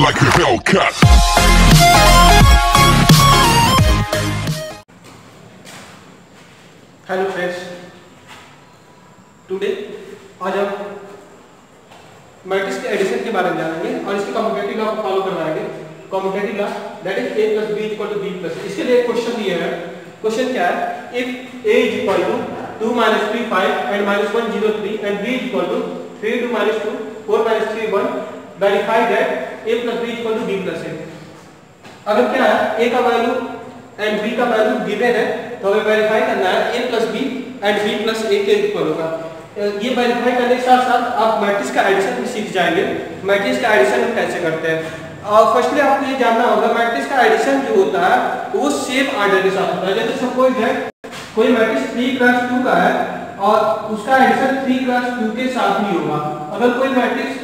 like a Hellcat. Hello friends today आज हम matrix के एडिशन के बारे में जानेंगे और इसके कम्यूटेटिव लॉ को फॉलो करवाएँगे commutative law that is a plus b equal to b plus इसके लिए क्वेश्चन दिया है क्वेश्चन क्या है if a is equal to 2 minus 3 5 and minus 1 0 3 and b is equal to 3 2 minus 2 4 minus 3 1 verify that plus b is equal to b plus a. अगर क्या है, a का वैल्यू एंड b का value given है तो हमें verify करना है a plus B and b plus a के इक्वल होगा। ये वेरीफाई करने के साथ साथ आप मैट्रिक्स का एडिशन भी सीख जाएँगे। मैट्रिक्स का एडिशन हम कैसे करते हैं? और फर्स्टली आपको ये जानना होगा मैट्रिक्स का एडिशन जो होता है, वो सेम ऑर्डर के साथ होता है। जैसे सपोज़ है, कोई मैट्रिक्स 3 क्रॉस 2 का है और उसका एडिशन 3 क्रॉस 2 के साथ ही होगा। अगर कोई मैट्रिक्स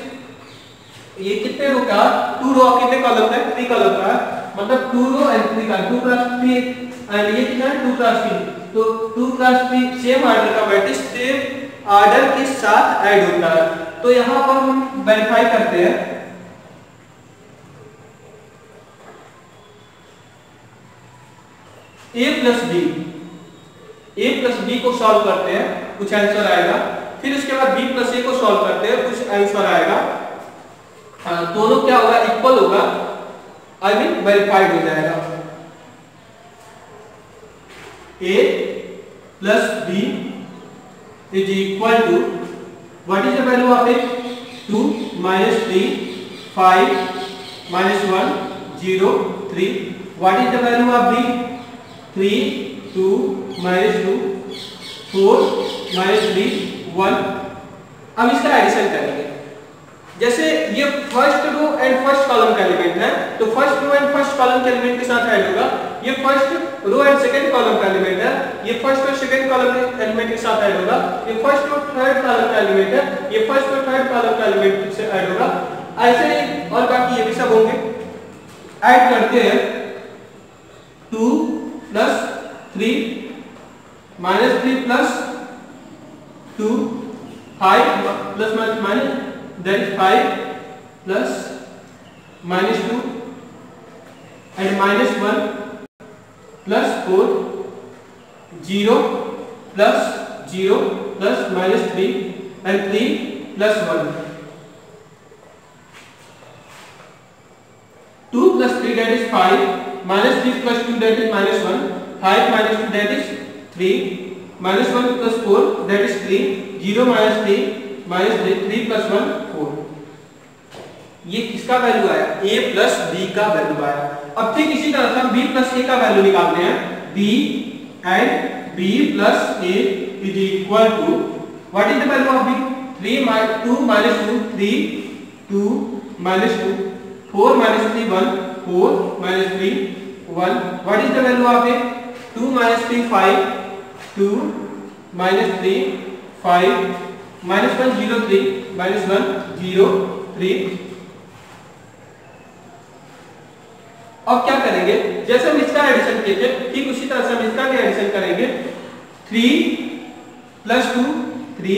ये कितने रो का टू रो कितने कॉलम का थ्री कॉलम का। मतलब टू रो एंड थ्री का टू क्रॉस थ्री एंड ये कितना है? टू क्रॉस थ्री तो two cross three same order का मैट्रिक्स सेम ऑर्डर के साथ ऐड होता है। तो यहाँ पर हम वेरीफाई करते हैं। A plus B a plus B को सॉल्व करते हैं। कुछ आंसर आएगा। फिर उसके बाद बी प्लस ए को सॉल्व करते हैं। कुछ आंसर आएगा। हाँ, दोनों क्या होगा? इक्वल होगा। आई मीन वेरीफाइड हो जाएगा। A plus B is equal to what is the value of a 2 minus 3 5 minus 1 0 3 what is the value of b? 3 2 minus 2 4 minus 3 1 अब इसका एडिशन करेंगे। जैसे ये first row and first column का element है तो first row and first column के element के साथ ऐड होगा। ये first row and second column का एलिमेंट है, ये फ़र्स्ट और सेकंड कॉलम के एलिमेंट के साथ ऐड होगा। ये फ़र्स्ट और थर्ड कॉलम का एलिमेंट है, ये फ़र्स्ट और थर्ड कॉलम का एलिमेंट से ऐड होगा। ऐसे ही और बाकी ये भी सब होंगे। ऐड करते हैं। 2 plus 3 minus 3 plus 2 5 plus minus is 5 plus minus 2 and minus 1 plus 4 0 plus 0 plus minus 3 and 3 plus 1 2 plus 3 that is 5 minus 3 plus 2 that is minus 1 5 minus 2 that is 3 minus 1 plus 4 that is 3 0 minus 3 minus three three plus one four ये किसका value आया? A plus B का value आया। अब ठीक इसी तरह से हम b प्लस a का वैल्यू निकालते हैं। B and b plus a is equal to what is the value of 3 minus 2 minus 2 3 2 minus 2 4 minus 3 1 4 minus 3 1 what is the value of a? 2 minus 3 5 2 minus 3 5 minus one zero three, minus one zero three. अब क्या करेंगे? जैसे हम इसका addition किए थे ठीक उसी तरह से हम इसका भी एडिशन करेंगे। Three plus two, three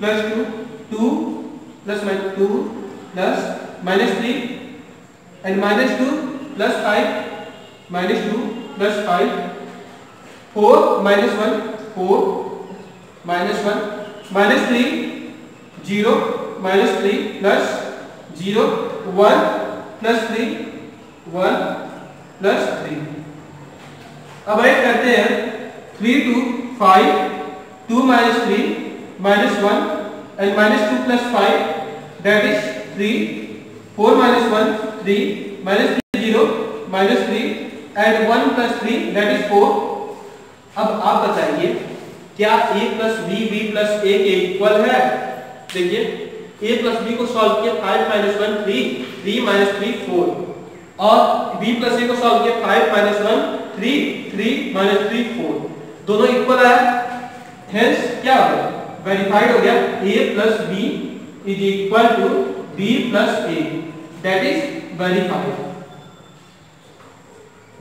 plus two two plus minus two plus minus three. And minus two plus five, minus two plus five. Four minus one, four minus one. Minus three zero minus three plus zero one plus three one plus three. अब add करते हैं three two five, two minus three minus one, and minus two plus five that is three. Four minus one, three minus three, zero minus three, and one plus three, that is four. अब आप बताइए, क्या A plus B B plus A के equal है? देखिए, a plus B को solve किया five minus one three three minus three four और b प्लस ए को सॉल्व किया five minus one three three minus three four दोनों equal आया। हेंस क्या हो वेरीफाइड हो गया। A plus B is equal to b plus A that is verified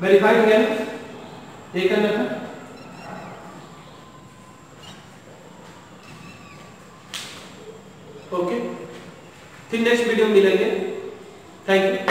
verified हो गया ये करना था? ओके फिर नेक्स्ट वीडियो में मिलेंगे. Thank you